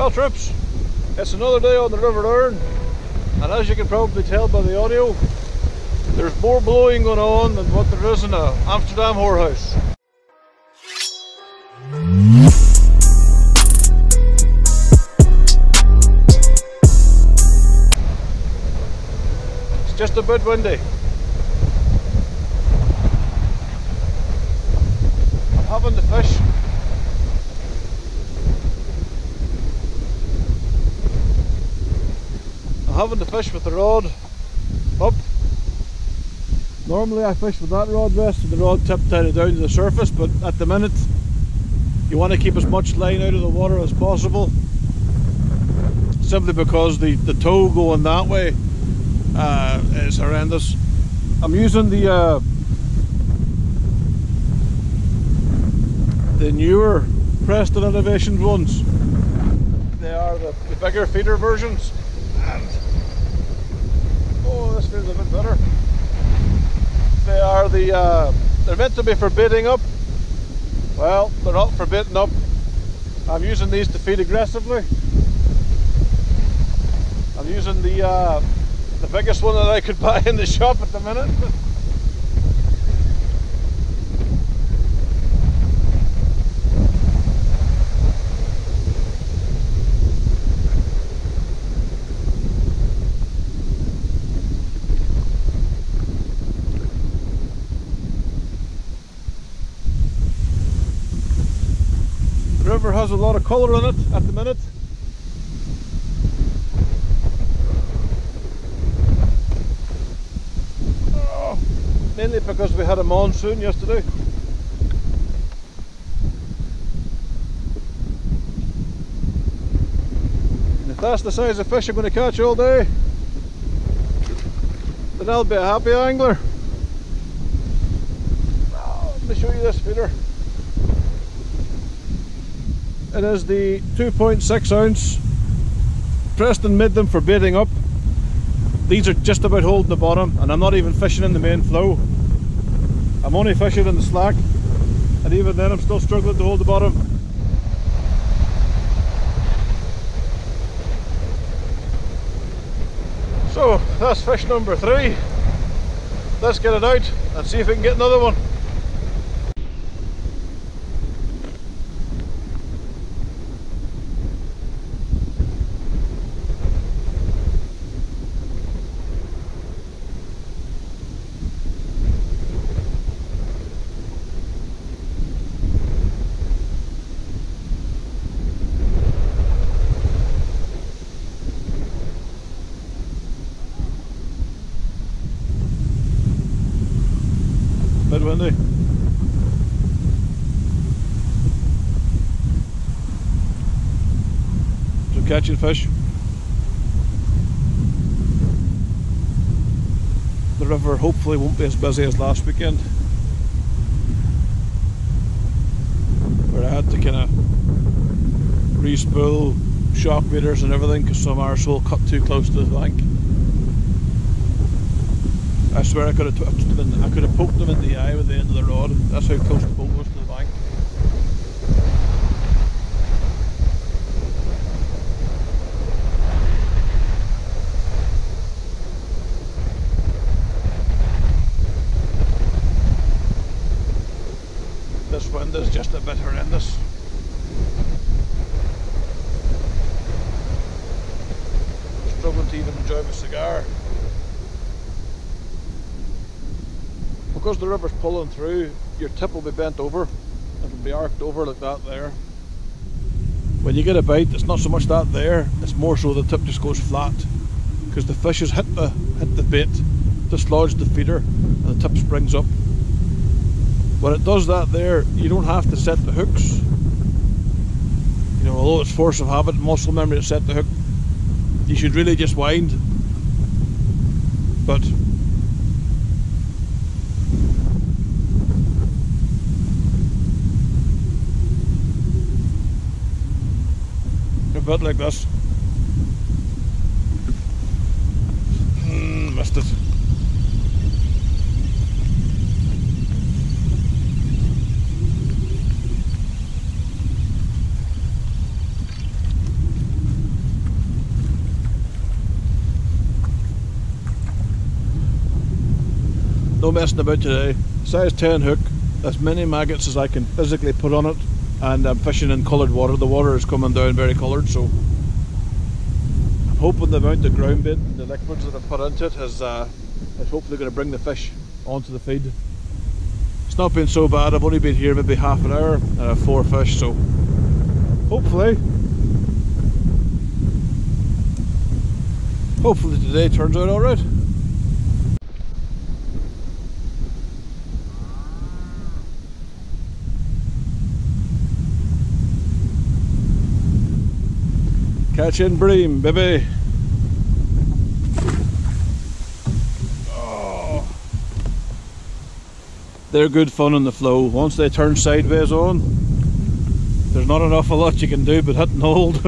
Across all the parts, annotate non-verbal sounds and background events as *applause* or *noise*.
Well troops, it's another day on the River Erne and as you can probably tell by the audio there's more blowing going on than what there is in a Amsterdam whorehouse. It's just a bit windy. I'm having to fish having to fish with the rod up. Normally I fish with that rod rest and the rod tip tied down to the surface, but at the minute you want to keep as much line out of the water as possible. Simply because the, the tow going that way uh, is horrendous. I'm using the uh, the newer Preston Innovations ones. They are the, the bigger feeder versions and Oh, this feels a bit better. They are the, uh, they're meant to be for baiting up. Well, they're not for baiting up. I'm using these to feed aggressively. I'm using the, uh, the biggest one that I could *laughs* buy in the shop at the minute. *laughs* river has a lot of colour in it at the minute. Oh, mainly because we had a monsoon yesterday. And if that's the size of fish I'm going to catch all day, then I'll be a happy angler. Oh, let me show you this feeder. It is the 2.6 ounce. Preston them for baiting up. These are just about holding the bottom and I'm not even fishing in the main flow. I'm only fishing in the slack and even then I'm still struggling to hold the bottom. So that's fish number three. Let's get it out and see if we can get another one. bit windy. So catching fish. The river hopefully won't be as busy as last weekend. Where I had to kind of re-spool shock leaders and everything because some arsehole cut too close to the bank. I swear I could have I could have poked them in the eye with the end of the rod. That's how close the boat was to the bank. Is just a bit horrendous. Struggling to even enjoy my cigar. because the river's pulling through, your tip will be bent over. It'll be arced over like that there. When you get a bite, it's not so much that there, it's more so the tip just goes flat. Because the fish has hit the hit the bait, dislodged the feeder, and the tip springs up. When it does that there, you don't have to set the hooks. You know, although it's force of habit and muscle memory to set the hook, you should really just wind. But a bit like this. Mm, missed it. No messing about today. Size 10 hook, as many maggots as I can physically put on it, and I'm fishing in coloured water. The water is coming down very coloured, so I'm hoping the amount of ground bait, the liquids that I've put into it, is, uh, is hopefully going to bring the fish onto the feed. It's not been so bad. I've only been here maybe half an hour and I have four fish, so hopefully, hopefully today turns out alright. Catching bream, baby. Oh. They're good fun in the flow. Once they turn sideways on, there's not an awful lot you can do but hit and hold. *laughs*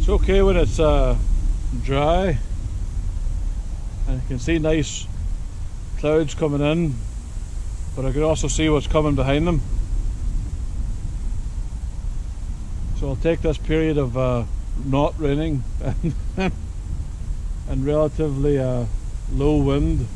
it's okay when it's uh, dry and you can see nice clouds coming in but I can also see what's coming behind them. So I'll take this period of uh, not raining *laughs* and, relatively uh, low wind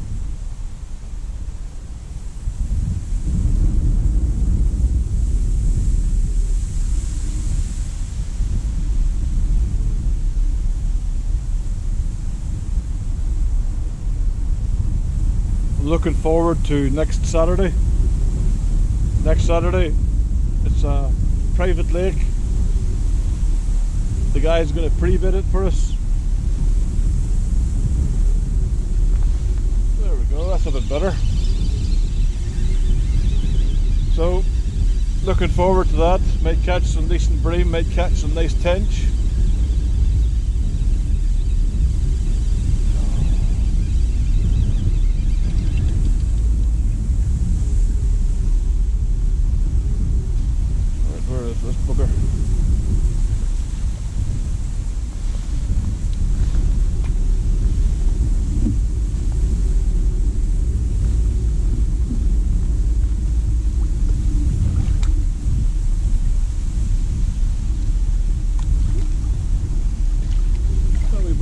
looking forward to next Saturday. Next Saturday, it's a private lake. The guy's going to pre-bait it for us. There we go, that's a bit better. So, looking forward to that. Might catch some decent bream, might catch some nice tench.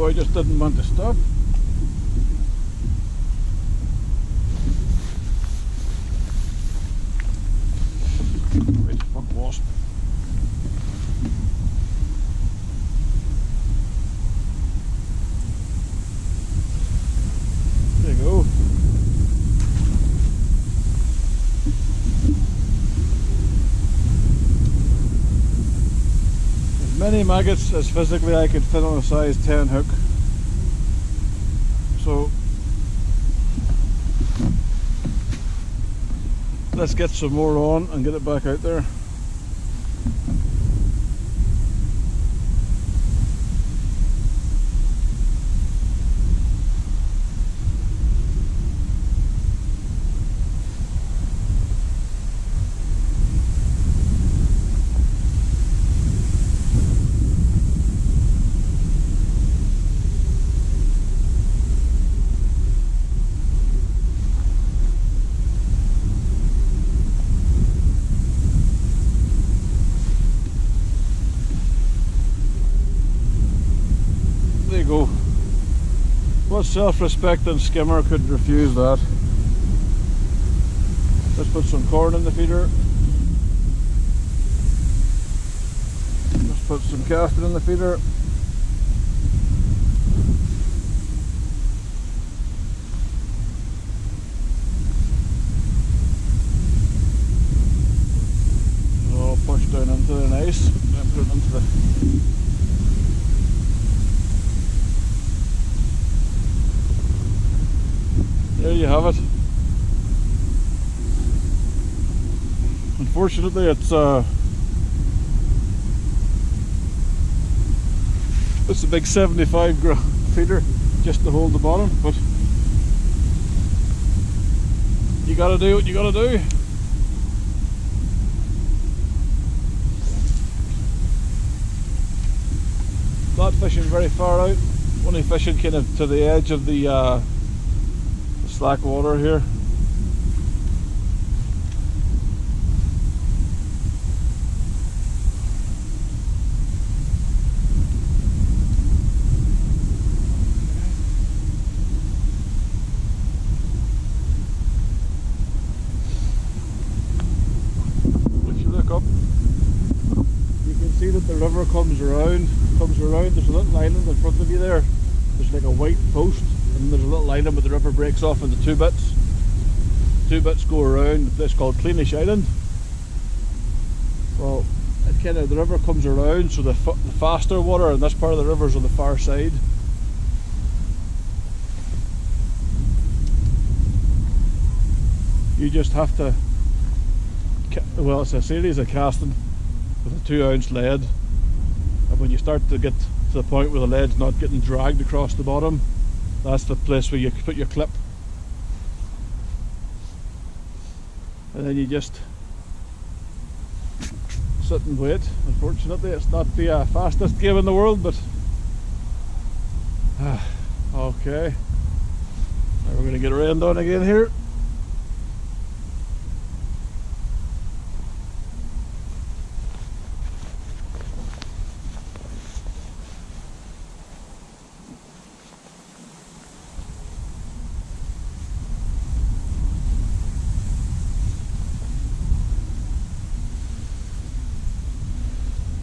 Boy just didn't want to stop. Wait, fuck wasp. There you go. many maggots as physically I could fit on a size 10 hook. So let's get some more on and get it back out there. Go. What self-respecting skimmer could refuse that? Let's put some corn in the feeder. Let's put some casting in the feeder. All push down into the ice and put it into the there you have it. Unfortunately, it's uh, it's a big 75 gram *laughs* feeder just to hold the bottom, but you gotta do what you gotta do. Not fishing very far out, only fishing kind of to the edge of the uh, slack water here. Comes around, comes around, there's a little island in front of you there. There's like a white post, and there's a little island where the river breaks off into two bits. Two bits go around a place called Cleenish Island. Well, it kind of the river comes around, so the, the faster water in this part of the river is on the far side. You just have to, well, it's a series of casting with a two ounce lead, when you start to get to the point where the lead's not getting dragged across the bottom, that's the place where you put your clip. And then you just sit and wait. Unfortunately, it's not the uh, fastest game in the world, but *sighs* okay. Now we're going to get rained on again here.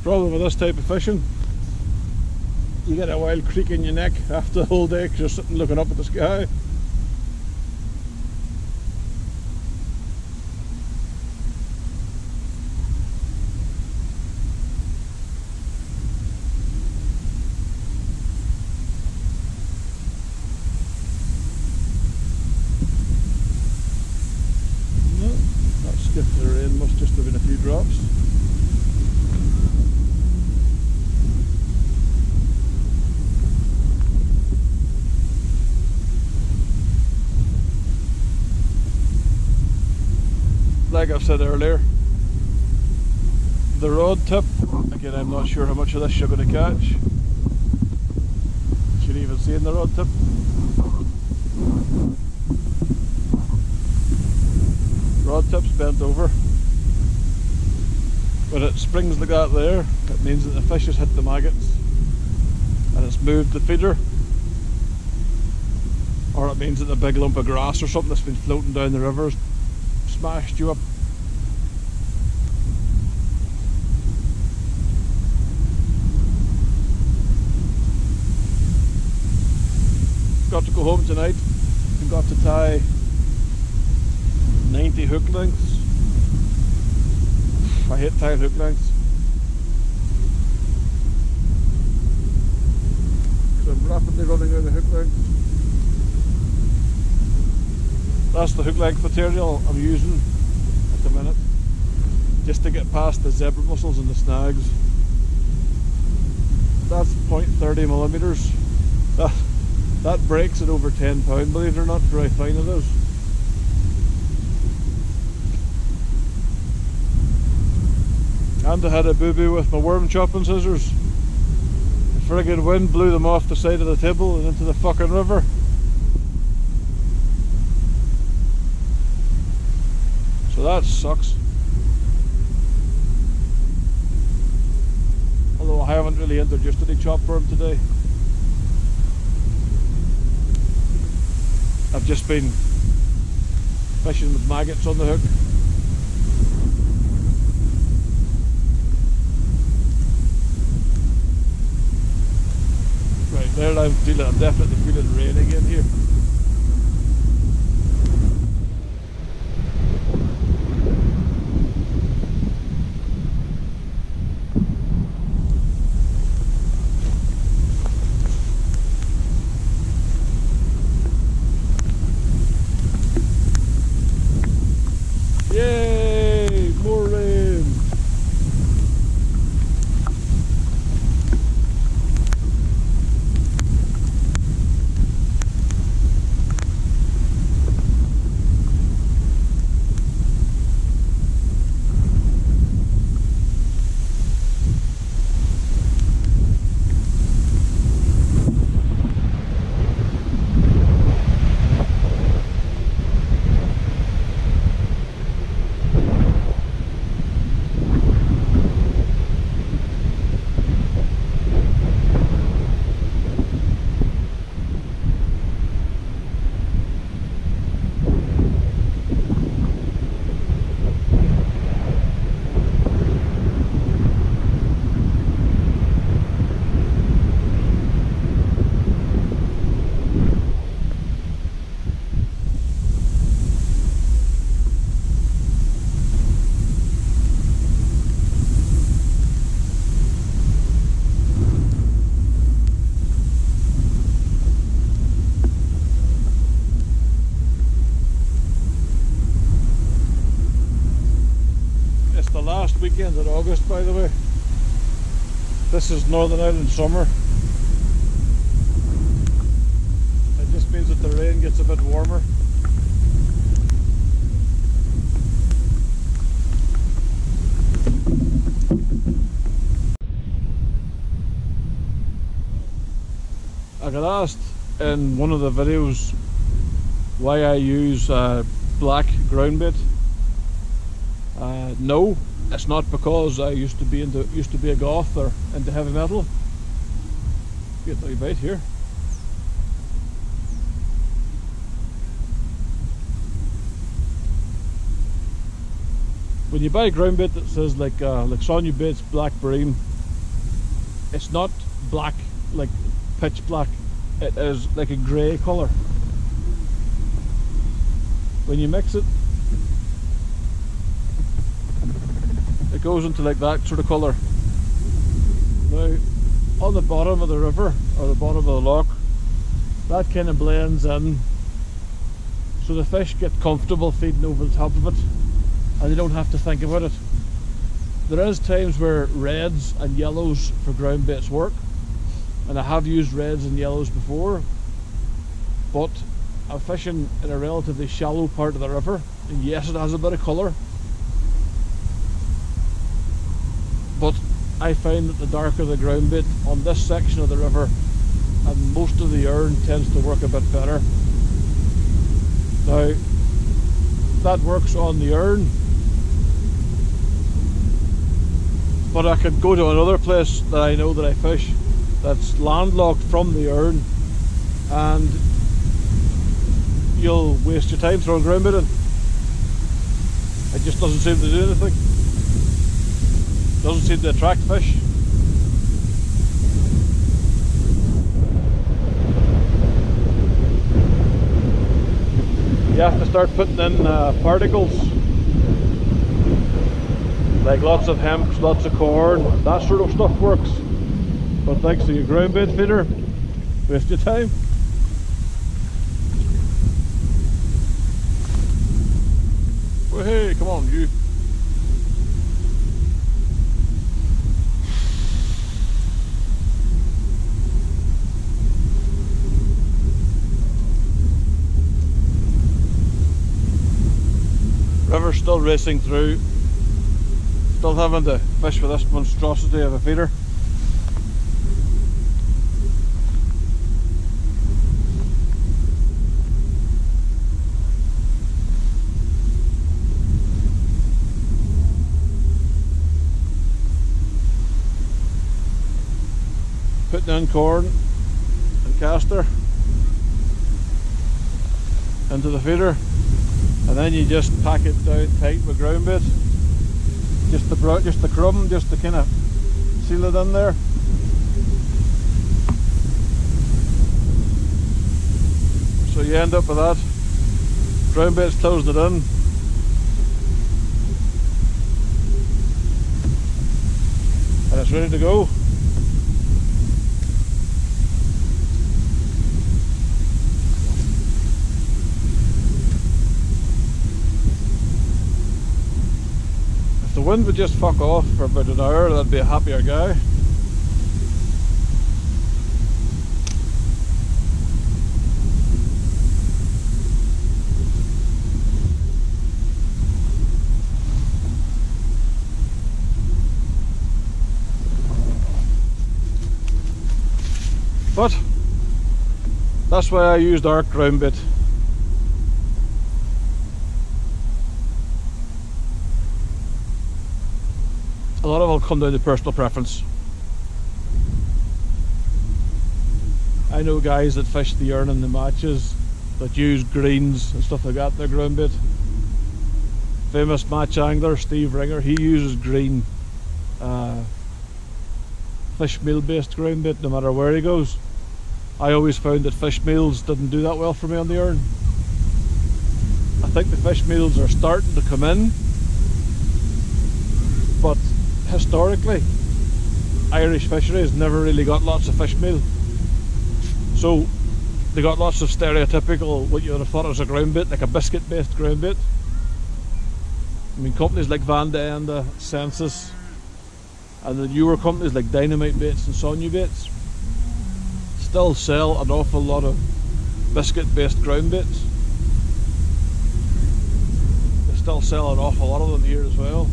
Problem with this type of fishing. You get a wild creak in your neck after the whole day because you're sitting looking up at the sky no, that skipped the rain must just have been a few drops like I've said earlier, the rod tip, again I'm not sure how much of this you're going to catch. You can even see in the rod tip. Rod tip's bent over. When it springs like that there, it means that the fish has hit the maggots and it's moved the feeder. Or it means that the big lump of grass or something that's been floating down the river smashed you up. Got to go home tonight and got to tie 90 hook lengths. I hate tying hook lengths. So I'm rapidly running out of hook lengths. That's the hook length material I'm using at the minute. Just to get past the zebra mussels and the snags. That's 0.30 millimeters. *laughs* That, breaks at over 10 pound, believe it or not, for how fine it is. And I had a boo-boo with my worm chopping scissors. The friggin' wind blew them off the side of the table and into the fucking river. So that sucks. Although I haven't really introduced any chop worm today. Just been fishing with maggots on the hook. Right there I'm I'm definitely feeling rain again here. This is Northern Ireland summer. It just means that the rain gets a bit warmer. I got asked in one of the videos why I use uh, black ground bait. Uh, no, it's not because I used to be into used to be a goth or into heavy metal. Get the bait here. When you buy a ground bait that says like uh, like Sonubaits Black Bream, it's not black like pitch black. It is like a grey colour. When you mix it, it goes into like that sort of colour. Now, on the bottom of the river, or the bottom of the loch, that kind of blends in. So the fish get comfortable feeding over the top of it, and they don't have to think about it. There is times where reds and yellows for ground baits work, and I have used reds and yellows before but I'm fishing in a relatively shallow part of the river and yes it has a bit of colour but I find that the darker the ground bait on this section of the river and most of the Erne tends to work a bit better now that works on the Erne but I could go to another place that I know that I fish that's landlocked from the Erne and you'll waste your time throwing ground bait in. It just doesn't seem to do anything. Doesn't seem to attract fish. You have to start putting in uh, particles like lots of hemp, lots of corn, that sort of stuff works. But thanks to your ground bait feeder, waste your time. Well, hey, come on, you. River's still racing through. Still having to fish for this monstrosity of a feeder. putting in corn and caster into the feeder and then you just pack it down tight with ground bait just the just the crumb just to kind of seal it in there. So you end up with that. Ground bait's closed it in. And it's ready to go wind would just fuck off for about an hour, that'd be a happier guy. But that's why I used arc ground bait. A lot of it will come down to personal preference. I know guys that fish the Erne in the matches that use greens and stuff like that in their ground bait. Famous match angler Steve Ringer, he uses green uh, fish meal based ground bait no matter where he goes. I always found that fish meals didn't do that well for me on the Erne. I think the fish meals are starting to come in, historically, Irish fisheries never really got lots of fish meal. So they got lots of stereotypical, what you would have thought was a ground bait, like a biscuit based ground bait. I mean, companies like Van den Eynde, Sensas, and the newer companies like Dynamite Baits and Sonubaits still sell an awful lot of biscuit-based ground baits. They still sell an awful lot of them here as well.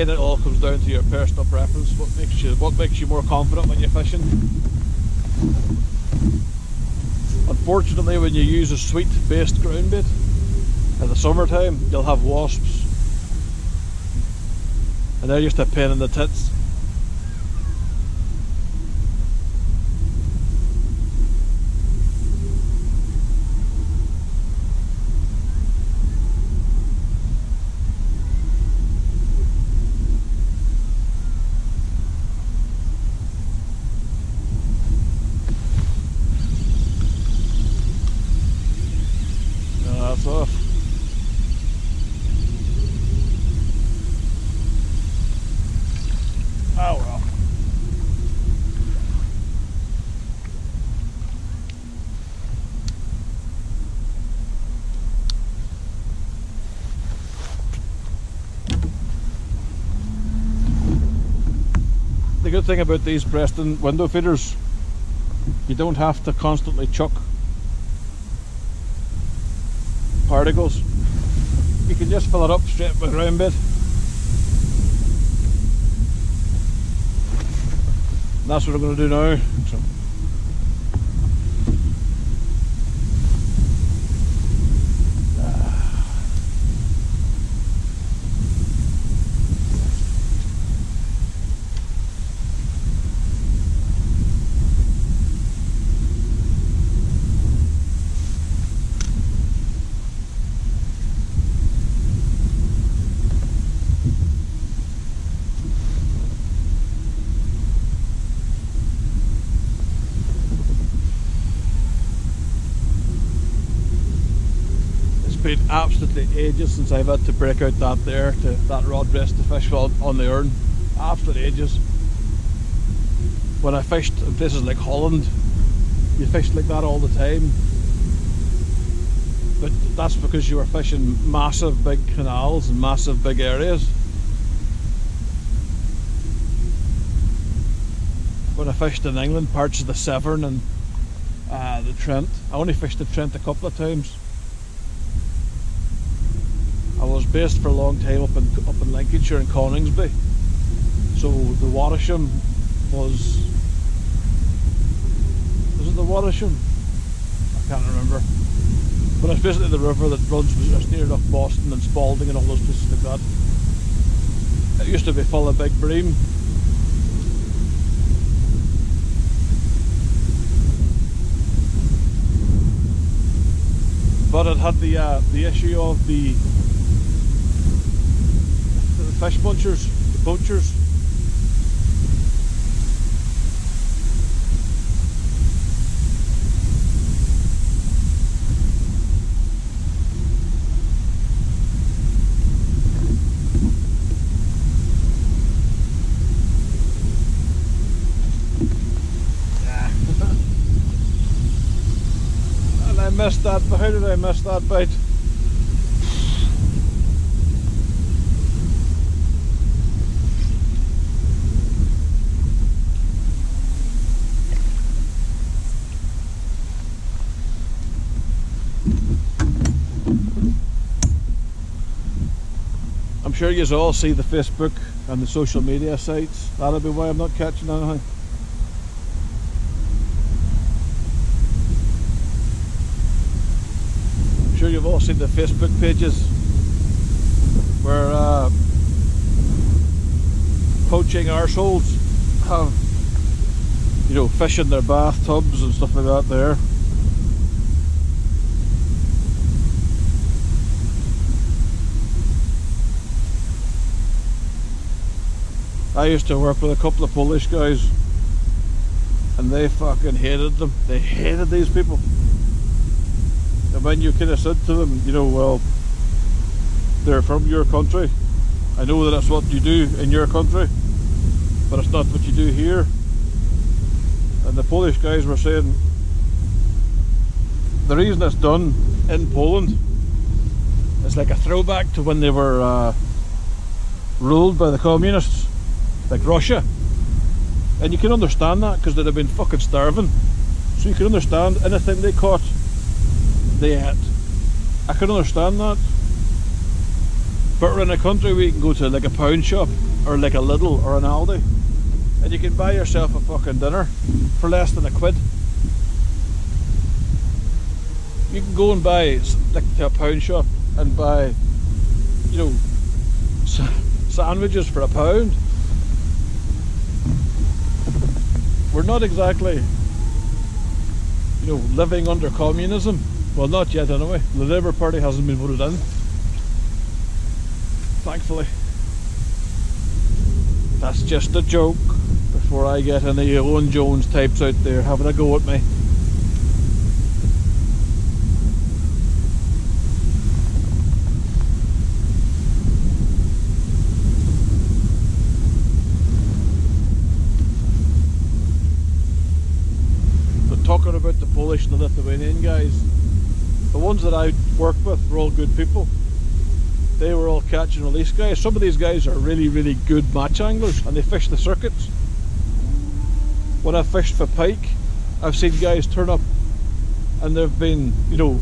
Again it all comes down to your personal preference. What makes you what makes you more confident when you're fishing? Unfortunately when you use a sweet based ground bait in the summertime you'll have wasps. And they're just a pain in the tits the good thing about these Preston window feeders, you don't have to constantly chuck particles. You can just fill it up straight with ground bait. And that's what I'm going to do now. So been absolutely ages since I've had to break out that there to that rod rest to fish on, on the Erne. Absolute ages. When I fished in places like Holland, you fished like that all the time. But that's because you were fishing massive big canals and massive big areas. When I fished in England, parts of the Severn and uh, the Trent, I only fished the Trent a couple of times. I was based for a long time up in up in Lincolnshire and Coningsby. So the Watersham was was it the Watersham? I can't remember. But it's basically the river that runs just near enough Boston and Spalding and all those places like that. It used to be full of big bream. But it had the uh, the issue of the fish bunchers, the poachers. I ah. *laughs* missed that, how did I miss that bite? Sure you all see the Facebook and the social media sites. That'll be why I'm not catching anything. I'm sure you've all seen the Facebook pages where uh, poaching arseholes have, you know, fish in their bathtubs and stuff like that there. I used to work with a couple of Polish guys and they fucking hated them. They hated these people. And when you kind of said to them, you know, well, they're from your country. I know that that's what you do in your country, but it's not what you do here. and the Polish guys were saying the reason it's done in Poland is like a throwback to when they were uh, ruled by the communists, like Russia. And you can understand that because they'd have been fucking starving. So you can understand anything they caught, they ate. I can understand that. But we're in a country where you can go to like a pound shop or like a Lidl or an Aldi and you can buy yourself a fucking dinner for less than a quid. You can go and buy like to a pound shop and buy, you know, sandwiches for a pound. We're not exactly, you know, living under communism. Well, not yet anyway. The Labour Party hasn't been voted in. Thankfully. That's just a joke before I get any Owen Jones types out there having a go at me. But talking about the Polish and the Lithuanian guys, the ones that I work with were all good people they were all catch and release guys. Some of these guys are really, really good match anglers and they fish the circuits. When I've fished for pike, I've seen guys turn up and they've been, you know,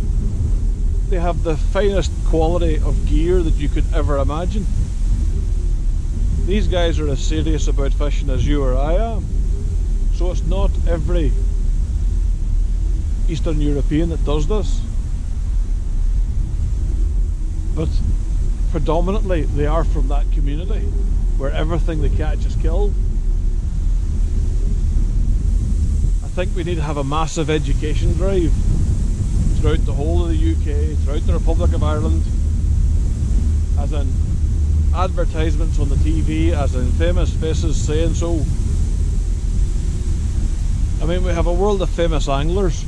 they have the finest quality of gear that you could ever imagine. These guys are as serious about fishing as you or I am. So it's not every Eastern European that does this. But predominantly they are from that community where everything they catch is killed. I think we need to have a massive education drive throughout the whole of the UK, throughout the Republic of Ireland, as in advertisements on the TV, as in famous faces saying so. I mean, we have a world of famous anglers.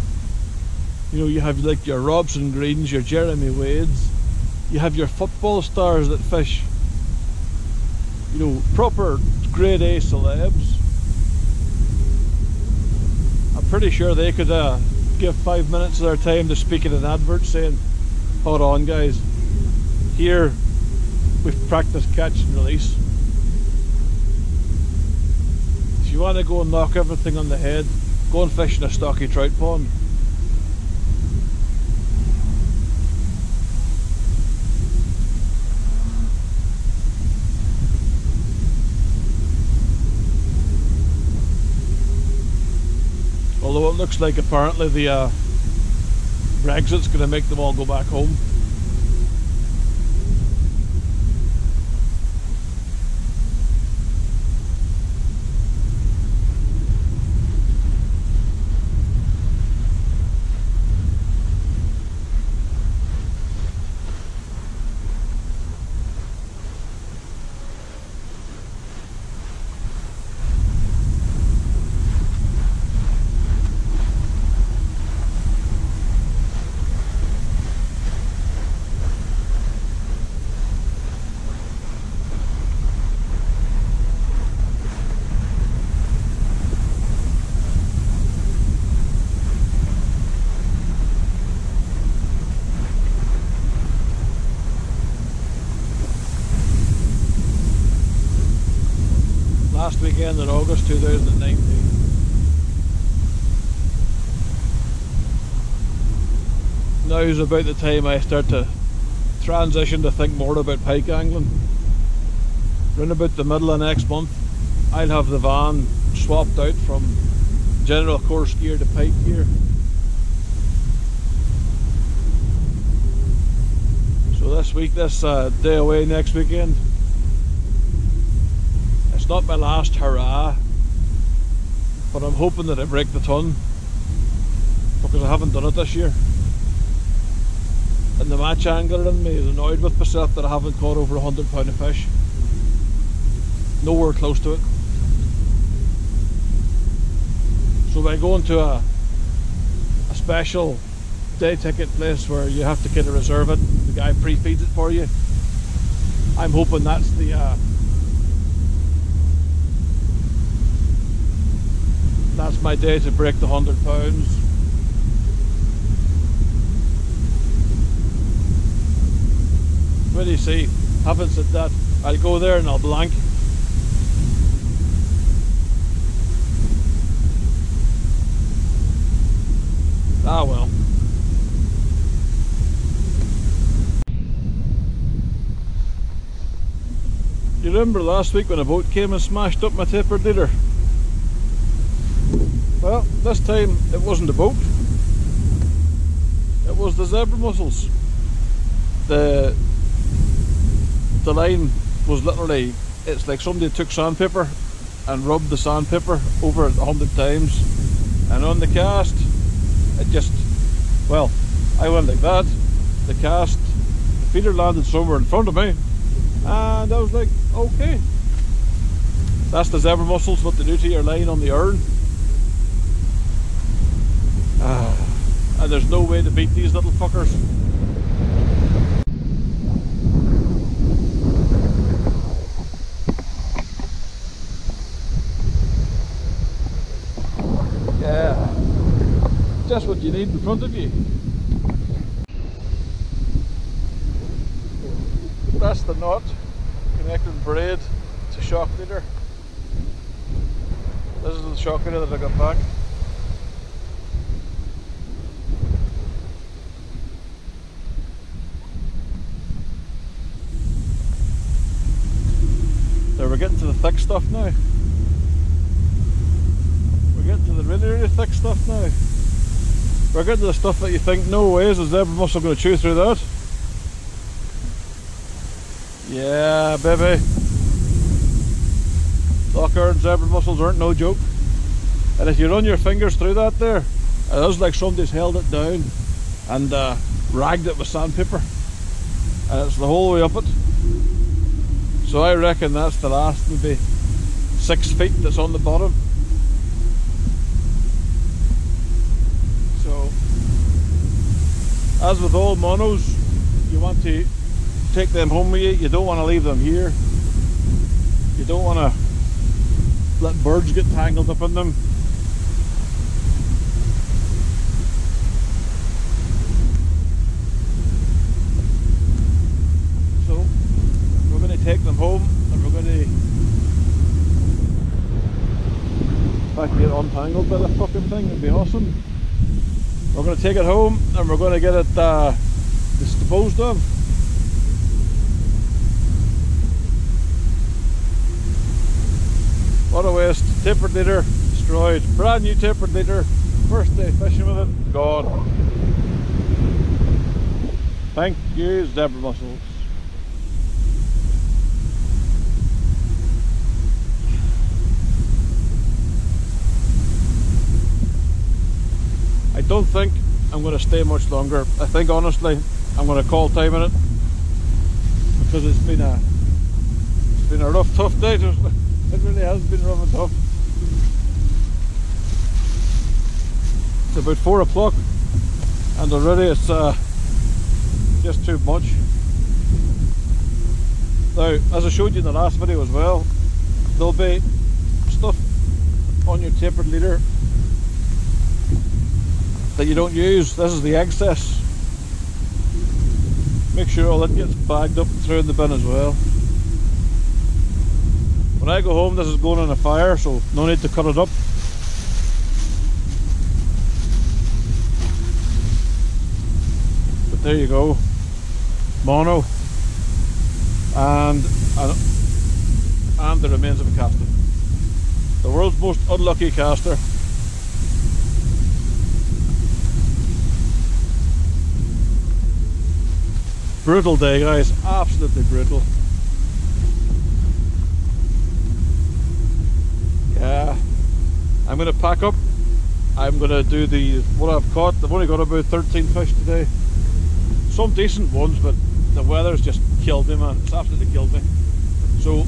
You know, you have like your Robson Greens, your Jeremy Wades, you have your football stars that fish, you know, proper grade A celebs. I'm pretty sure they could uh, give five minutes of their time to speak in an advert saying, hold on guys, here we've practiced catch and release. If you want to go and knock everything on the head, go and fish in a stocky trout pond. Although it looks like apparently the uh, Brexit's going to make them all go back home. Last weekend in August 2019. Now is about the time I start to transition to think more about pike angling. Around about the middle of next month, I'll have the van swapped out from general course gear to pike gear. So this week, this uh, day away next weekend, not my last hurrah, but I'm hoping that I break the ton because I haven't done it this year. And the match angler in me is annoyed with myself that I haven't caught over a hundred pound of fish. Nowhere close to it. So by going to a a special day ticket place where you have to kind of reserve it, the guy pre-feeds it for you. I'm hoping that's the uh, That's my day to break the hundred pounds. What do you see? Having said that, I'll go there and I'll blank. Ah well. You remember last week when a boat came and smashed up my tapered leader? Well, this time it wasn't a boat. It was the zebra mussels. The the line was literally it's like somebody took sandpaper and rubbed the sandpaper over it a hundred times and on the cast it just well I went like that the cast the feeder landed somewhere in front of me and I was like okay that's the zebra mussels what they do to your line on the Erne and there's no way to beat these little fuckers yeah just what you need in front of you that's the knot connecting braid to shock leader. This is the shock leader that I got back. There, we're getting to the thick stuff now. We're getting to the really, really thick stuff now. We're getting to the stuff that you think, no way is a zebra mussel going to chew through that. Yeah, baby. Locker and zebra mussels aren't no joke. And if you run your fingers through that there, it is like somebody's held it down and uh, ragged it with sandpaper. And it's the whole way up it. So I reckon that's the last maybe six feet that's on the bottom. So, as with all monos, you want to take them home with you. You don't want to leave them here. You don't want to let birds get tangled up in them. So we're going to take them home and we're going to if I untangled by the fucking thing, it'd be awesome. We're going to take it home and we're going to get it uh, disposed of. What a waste. Tapered leader destroyed. Brand new tapered leader. First day fishing with it, gone. Thank you, zebra mussels. I don't think I'm going to stay much longer. I think honestly I'm going to call time on it because it's been a it's been a rough tough day. *laughs* It really has been rough and tough. It's about four o'clock and already it's uh, just too much. Now, as I showed you in the last video as well, there'll be stuff on your tapered leader that you don't use. This is the excess. Make sure all that gets bagged up and thrown in the bin as well. When I go home this is going on a fire so no need to cut it up. But there you go. Mono and and the remains of a caster. The world's most unlucky caster. Brutal day guys, absolutely brutal. Yeah, I'm to pack up. I'm to do the what I've caught. I've only got about 13 fish today. Some decent ones, but the weather's just killed me, man. It's absolutely killed me. So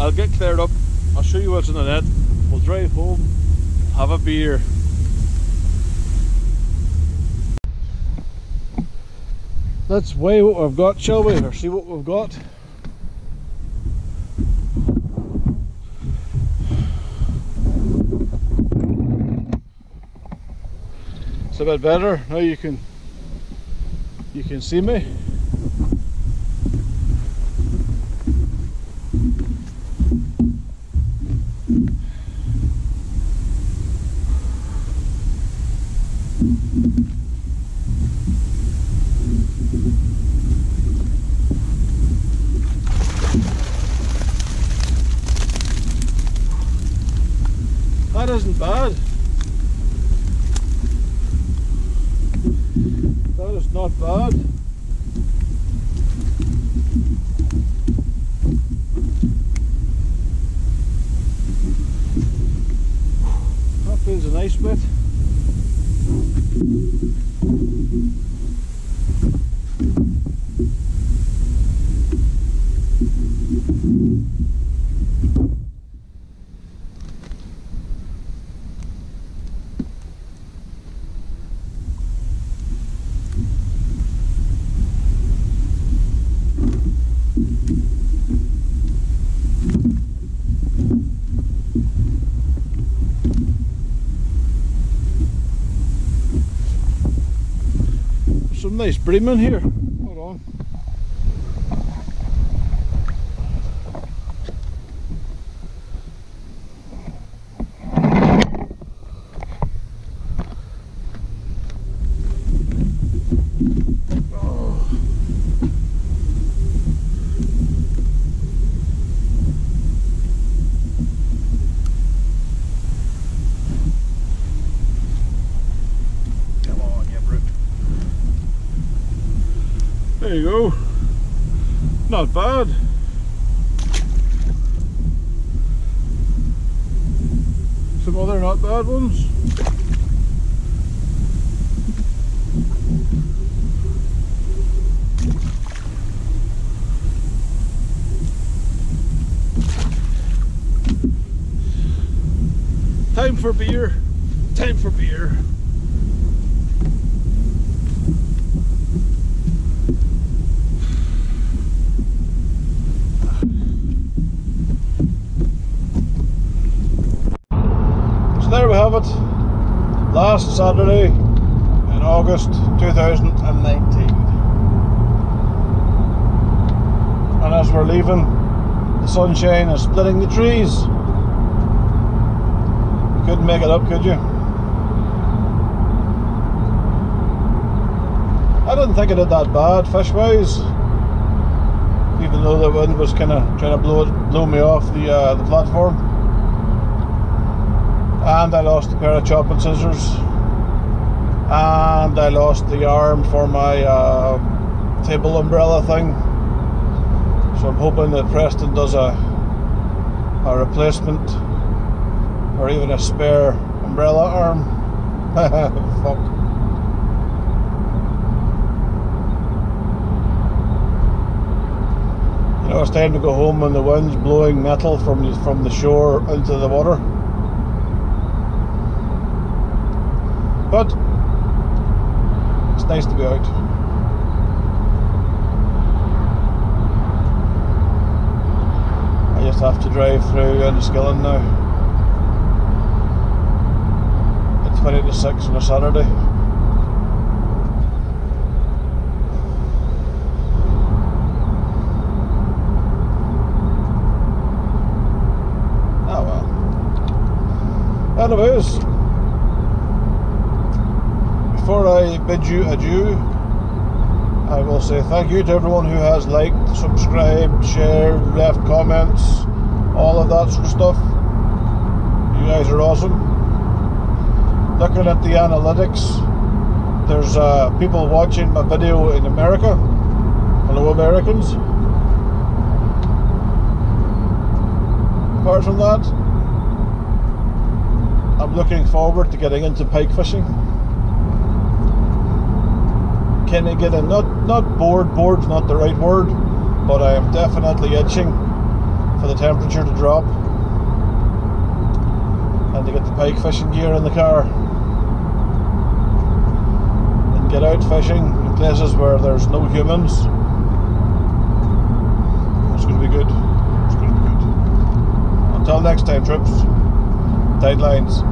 I'll get cleared up. I'll show you what's in the net. We'll drive home, have a beer. let's weigh what we've got, shall we, or see what we've got. It's a bit better, now you can you can see me. Some nice bream here. olmuş. August 2019. And as we're leaving, the sunshine is splitting the trees. You couldn't make it up, could you? I didn't think it did that bad fish wise. Even though the wind was kind of trying to blow blow me off the uh, the platform and I lost a pair of chopping scissors and I lost the arm for my uh, table umbrella thing. So I'm hoping that Preston does a a replacement or even a spare umbrella arm. *laughs* Fuck. You know it's time to go home when the wind's blowing metal from the, from the shore into the water. But nice to be out. I just have to drive through Enniskillen now. At 20 to 6 on a Saturday. Oh well. Anyways, before I bid you adieu, I will say thank you to everyone who has liked, subscribed, shared, left comments, all of that sort of stuff. You guys are awesome. Looking at the analytics, there's uh, people watching my video in America. Hello, Americans. Apart from that, I'm looking forward to getting into pike fishing can I get a not not bored bored's not the right word but I am definitely itching for the temperature to drop and to get the pike fishing gear in the car. And get out fishing in places where there's no humans. It's going to be good. It's going to be good. Until next time trips tight lines